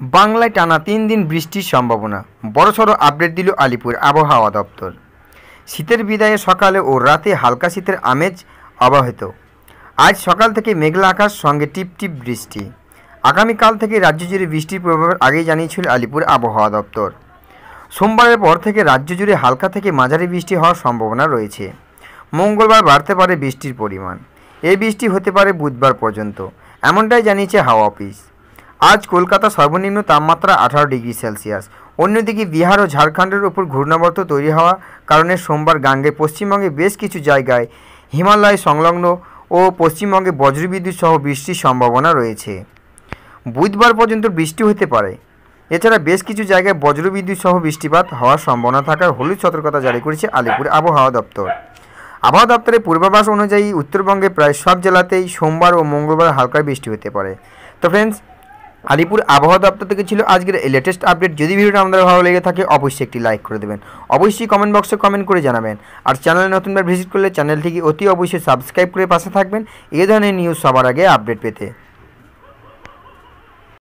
বাংলায় টানা তিন দিন বৃষ্টির সম্ভাবনা। বড়সড় আপডেট দিল আলিপুর আবহাওয়া দপ্তর। শীতের বিদায়ে সকালে ও রাতে হালকা শীতের আমেজ অব্যাহত আজ সকাল থেকে মেঘলা আকাশ, সঙ্গে টিপ টিপ বৃষ্টি। আগামীকাল থেকে রাজ্য জুড়ে বৃষ্টির প্রভাবের আগেই জানিয়েছিল আলিপুর আবহাওয়া দপ্তর। সোমবারের পর থেকে রাজ্য জুড়ে হালকা থেকে মাঝারি বৃষ্টি হওয়ার সম্ভাবনা রয়েছে। মঙ্গলবার বাড়তে পারে বৃষ্টির পরিমাণ। এই বৃষ্টি হতে পারে বুধবার পর্যন্ত, এমনটাই জানিয়েছে হাওয়া অফিস। আজ কলকাতা সর্বনিম্ন তাপমাত্রা আঠারো ডিগ্রি সেলসিয়াস। অন্যদিকে বিহার ও ঝাড়খণ্ডের ওপর ঘূর্ণাবর্ত তৈরি হওয়া কারণে সোমবার গাঙ্গে পশ্চিমবঙ্গে বেশ কিছু জায়গায় হিমালয় সংলগ্ন ও পশ্চিমবঙ্গে বজ্রবিদ্যুৎ সহ বৃষ্টির সম্ভাবনা রয়েছে। বুধবার পর্যন্ত বৃষ্টি হতে পারে। এছাড়া বেশ কিছু জায়গায় বজ্রবিদ্যুৎ সহ বৃষ্টিপাত হওয়ার সম্ভাবনা থাকার হলুদ সতর্কতা জারি করেছে আলিপুর আবহাওয়া দপ্তর। আবহাওয়া দপ্তরের পূর্বাভাস অনুযায়ী উত্তরবঙ্গে প্রায় সব জেলাতেই সোমবার ও মঙ্গলবার হালকা বৃষ্টি হতে পারে। তো ফ্রেন্ডস আলিপুর আবহাওয়া দপ্তর থেকে ছিল আজকের লেটেস্ট আপডেট যদি ভিডিওটা আমাদের ভালো লেগে থাকে, অবশ্যই একটি লাইক করে দেবেন। অবশ্যই কমেন্ট বক্সে কমেন্ট করে জানাবেন। আর চ্যানেলে নতুনবার ভিজিট করলে চ্যানেলটিকে অতি অবশ্যই সাবস্ক্রাইব করে পাশে থাকবেন। এ ধরনের নিউজ সবার আগে আপডেট পেতে।